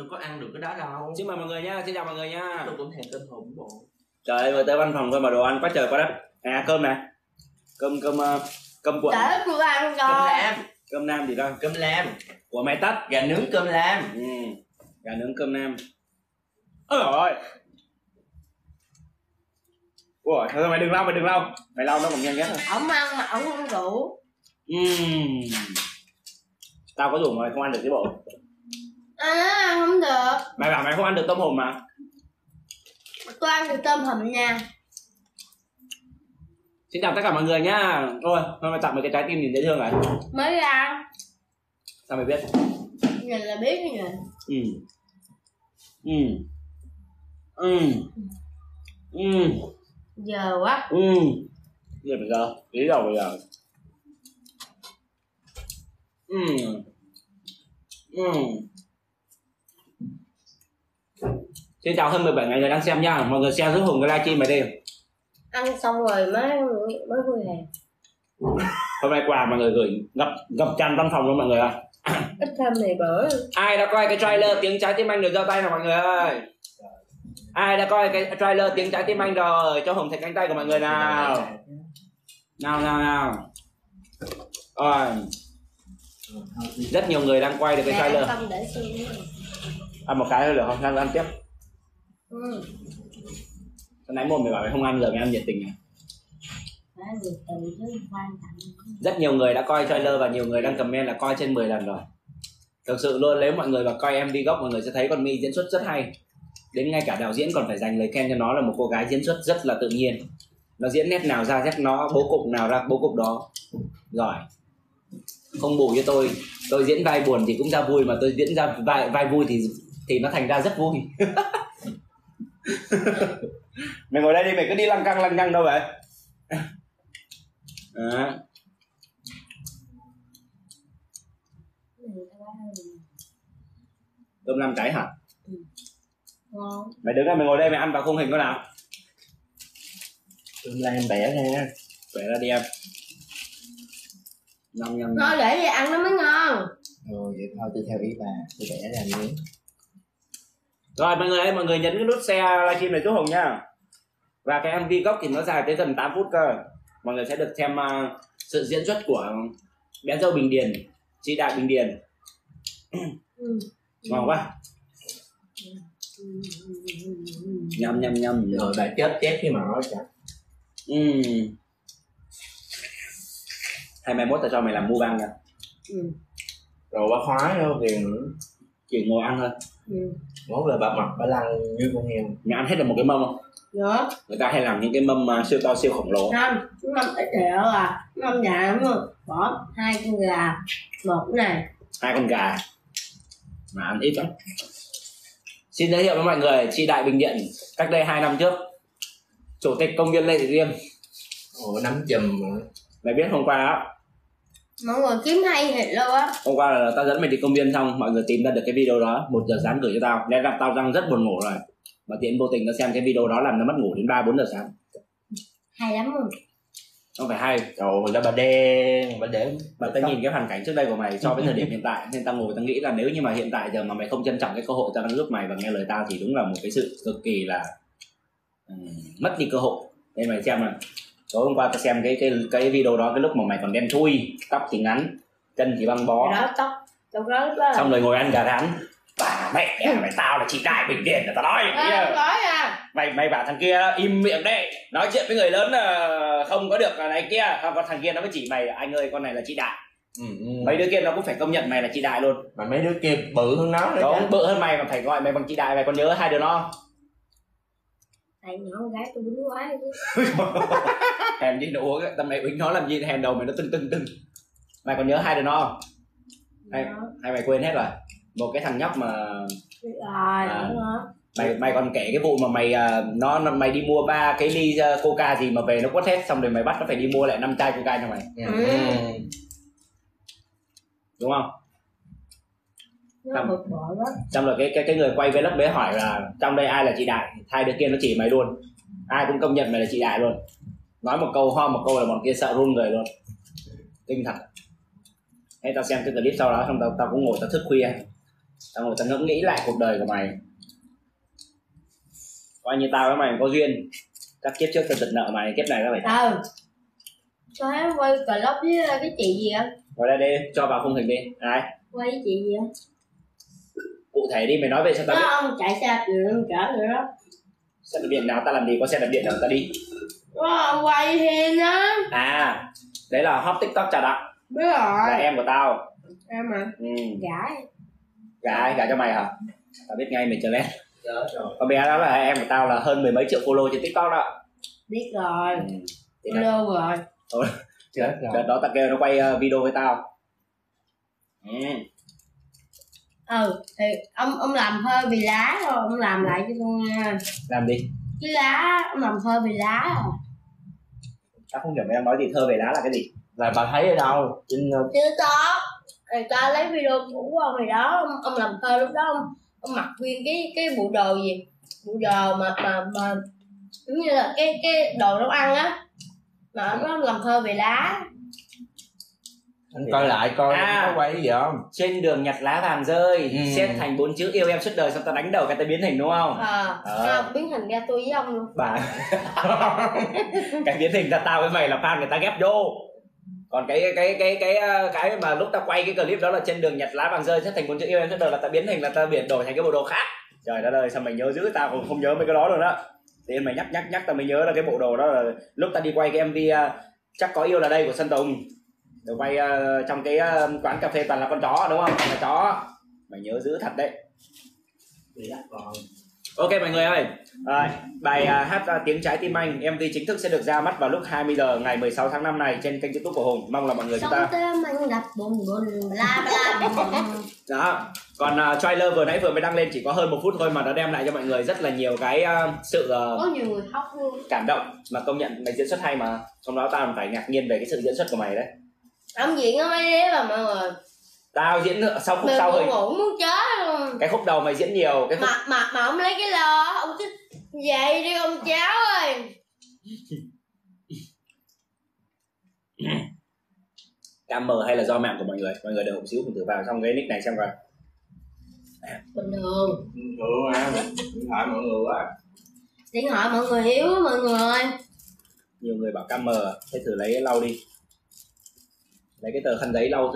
tôi có ăn được cái đó đâu. Xin mời mọi người nha xin chào mọi người nha. Tôi cũng thèm cơm hổm bộ. Trời ơi vừa tới văn phòng thôi mà đồ ăn quá trời quá đất. À cơm nè. Cơm cơm uh, cơm cuộn để tôi ăn cơm cho lam. Cơm nam gì đâu cơm lam. Của mày tắt gà nướng cơm lam. Ừ. gà nướng cơm nam. Ôi rồi ủa thôi mày đừng lau mày đừng lau. Mày lau nó còn nhanh ghét rồi. Ổng ăn mà ổng không đủ. Ừm. tao có rủ mà mày không ăn được cái bộ à không được. Mày bảo mày không ăn được tôm hùm mà. Tôi ăn được tôm hùm nha xin chào tất cả mọi người nhá. Ôi thôi mày tặng một cái trái tim nhìn dễ thương này. Mới ra. Sao mày biết? Nhìn là biết nhìn ừ. Ừ. Ừ. Ừ. Giờ quá. Ừ. Giờ bây giờ. Lý đầu bây giờ. Ừ. Ừ Xin chào hơn 17 ngày người đang xem nha. Mọi người share giúp Hùng cái livestream này đi ăn xong rồi mới mới vui hè. Hôm nay quà mọi người gửi ngập ngập tràn văn phòng luôn mọi người ơi ít thêm mì bữa Ai đã coi cái trailer tiếng trái tim anh được giơ tay nào mọi người ơi? Ai đã coi cái trailer tiếng trái tim anh rồi? Cho Hùng thấy cánh tay của mọi người nào. Nào nào nào. Rồi. Rất nhiều người đang quay được cái trailer. ăn Ăn một cái thôi được không? Ăn, ăn tiếp ừ. Hôm nãy mồm mày bảo mày không ăn giờ mày ăn nhiệt tình à? Rất nhiều người đã coi trailer và nhiều người đang comment là coi trên 10 lần rồi. Thực sự luôn nếu mọi người mà coi MV gốc mọi người sẽ thấy con My diễn xuất rất hay. Đến ngay cả đạo diễn còn phải dành lời khen cho nó là một cô gái diễn xuất rất là tự nhiên. Nó diễn nét nào ra nét nó, bố cục nào ra bố cục đó. Giỏi. Không bù cho tôi. Tôi diễn vai buồn thì cũng ra vui mà tôi diễn ra vai, vai vui thì thì nó thành ra rất vui Mày ngồi đây đi, mày cứ đi lăng căng lăng nhăng đâu vậy? Đó. Tôm năm trái hả? ngon. Mày đứng ra mày ngồi đây mày ăn vào khung hình có nào? cơm lam bẻ ra Vẽ ra đi em. Nhâm nhâm thôi để đi ăn nó mới ngon. Rồi vậy thôi tôi theo ý bà. Tôi bẻ ra miếng Rồi mọi người ơi, mọi người nhấn cái nút share livestream này giúp Hùng nha Và cái MV gốc thì nó dài tới gần 8 phút cơ. Mọi người sẽ được xem uh, sự diễn xuất của bé dâu Bình Điền Chị Đại Bình Điền. Ừ. Ngon quá. Nhâm nhâm nhâm. Rồi bà chết chép cái mỏ chả Ừm. Hay mai mốt tao cho mày làm mua băng nha. Ừ. rồi bà khoái đâu kìa Chỉ ngồi ăn thôi Ừ. mốt là bà mặc bà lăn dưới con heo Mày ăn hết được một cái mâm không? Được. Người ta hay làm những cái mâm uh, siêu to siêu khổng lồ năm năm ít triệu à năm nhà đúng không bỏ hai con gà một cái này hai con gà mà ăn ít lắm xin giới thiệu với mọi người chị đại bình điện cách đây 2 năm trước chủ tịch công viên lê thị riêng ồ nắm chùm mà. mày biết hôm qua đó mọi người kiếm hay thiệt luôn á. Hôm qua là tao dẫn mày đi công viên xong mọi người tìm ra được cái video đó. Một giờ sáng gửi cho tao. Lẽ ra tao đang rất buồn ngủ rồi. Mà tiện vô tình tao xem cái video đó làm nó mất ngủ đến ba bốn giờ sáng. Hay lắm luôn. Không phải hay. Rồi là bà đen bà để và tao nhìn cái hoàn cảnh trước đây của mày so với thời điểm hiện tại nên tao ngồi tao nghĩ là nếu như mà hiện tại giờ mà mày không trân trọng cái cơ hội tao đang giúp mày và nghe lời tao thì đúng là một cái sự cực kỳ là ừm, mất đi cơ hội. Nên mày xem là tối hôm qua tao xem cái cái cái video đó cái lúc mà mày còn đen thui tóc thì ngắn chân thì băng bó. Đó tóc tóc rớt đó xong rồi ngồi ăn gà rán. Bà mẹ mày tao là chị đại bình điển là tao nói à, yeah. gói à. Mày mày bảo thằng kia im miệng đấy nói chuyện với người lớn là không có được là này kia. Còn thằng kia nó mới chỉ mày là, anh ơi con này là chị đại. Ừ, ừ. mấy đứa kia nó cũng phải công nhận mày là chị đại luôn. Mà mấy đứa kia bự hơn nó nữa đúng bự hơn mày mà phải gọi mày bằng chị đại mày còn nhớ hai đứa nó tại nhỏ con gái tôi bính quá chứ. Hèn gì đồ tầm này uýnh nó làm gì? Hèn đầu mày nó tưng tưng tưng. Mày còn nhớ hai đứa nó không? Hay, Đó, hay mày quên hết rồi. Một cái thằng nhóc mà biết rồi À. đúng đó mày mày còn kể cái vụ mà mày à, nó nó- mày đi mua ba cái ly à, coca gì mà về nó quất hết xong rồi mày bắt nó phải đi mua lại năm chai coca cho mày. Ừ. đúng không quá xong rồi cái cái cái người quay vlog đấy hỏi là trong đây ai là chị đại? Hai đứa kia nó chỉ mày luôn. Ai cũng công nhận mày là chị đại luôn. Nói một câu ho một câu là bọn kia sợ run người luôn. Kinh thật. Hay tao xem cái clip sau đó xong tao tao cũng ngồi tao thức khuya. Xong rồi tao ngẫm nghĩ lại cuộc đời của mày. Coi như tao với mày có duyên. Các kiếp trước tao giật nợ mày kiếp này tao phải tôi thấy quay vlog với cái chị gì á vào đây đi cho vào khung hình đi. Đấy quay với chị gì á cụ thể đi mày nói về cho tao biết. ông chạy xe đạp điện ông chở rồi đó. Xe đạp điện nào ta làm gì có xe đạp điện nào ta đi. Ông quay thêm á à đấy là hot tiktok chả đặng. Biết rồi. Là em của tao. Em mà. Ừ. gái ai? Gả cho mày hả? Tao biết ngay mày chờ lên Nhớ rồi. Con bé đó là em của tao là hơn mười mấy triệu follow trên tiktok đó. Biết rồi. Ừ. Lâu rồi. Chết rồi đợt đó tao kêu nó quay ờ, video với tao. Ừ. ừ thì ông ông làm hơi bị lá rồi ông làm lại cho tôi nha. Làm đi cái lá ông làm hơi bị lá rồi tao không hiểu mày đang nói gì thơ về lá là cái gì? Là bà thấy ở đâu? Trên ờ, chưa có. Người ta lấy video cũ của ông này đó ông, ông làm thơ lúc đó ông ông mặc nguyên cái cái bộ đồ gì? Bộ đồ mà mà mà giống như là cái cái đồ nấu ăn á. Mà ông ông làm thơ về lá anh coi lại coi À. có quay cái gì không? Trên đường nhặt lá vàng rơi Ừ. xếp thành bốn chữ yêu em suốt đời xong tao đánh đầu cái tao biến hình đúng không? À, Ờ. à biến thành ra tôi với ông luôn? Bà. Cái biến hình là tao với mày là fan người ta ghép vô còn cái cái cái cái ờ, cái mà lúc tao quay cái clip đó là trên đường nhặt lá vàng rơi xếp thành bốn chữ yêu em suốt đời là tao biến hình là tao biến đổi thành cái bộ đồ khác. Trời đất ơi sao mày nhớ dữ tao cũng không nhớ mấy cái đó rồi đó thì mày nhắc nhắc nhắc tao mới nhớ là cái bộ đồ đó là lúc tao đi quay cái mv chắc có yêu là đây của Sơn Tùng được quay ờ, trong cái ờ, quán cà phê toàn là con chó đúng không toàn là chó mày nhớ dữ thật đấy. Ok mọi người ơi, à, bài à, hát à, tiếng trái tim anh MV chính thức sẽ được ra mắt vào lúc 20 giờ ngày 16 tháng 5 này trên kênh YouTube của Hùng. Mong là mọi người chúng ta đó. Còn à, trailer vừa nãy vừa mới đăng lên chỉ có hơn một phút thôi mà nó đem lại cho mọi người rất là nhiều cái à, sự à, có nhiều người khóc luôn cảm động mà công nhận mày diễn xuất hay mà. Trong đó tao phải ngạc nhiên về cái sự diễn xuất của mày đấy. Ông diễn ở mấy đứa mà mọi người Tao diễn sau khúc mình sau hơi ngủ muốn chết luôn cái khúc đầu mày diễn nhiều, cái khúc mà mà mà ông lấy cái lo ông thích dậy đi ông cháu ơi cam mờ hay là do mạng của mọi người. Mọi người đợi một xíu cùng thử vào trong cái nick này xem coi. bình thường Ừ mà điện thoại mọi người quá điện thoại mọi người yếu mọi người ơi Nhiều người bảo cam mờ, thế thử lấy lau đi. Lấy cái tờ khăn giấy lau thử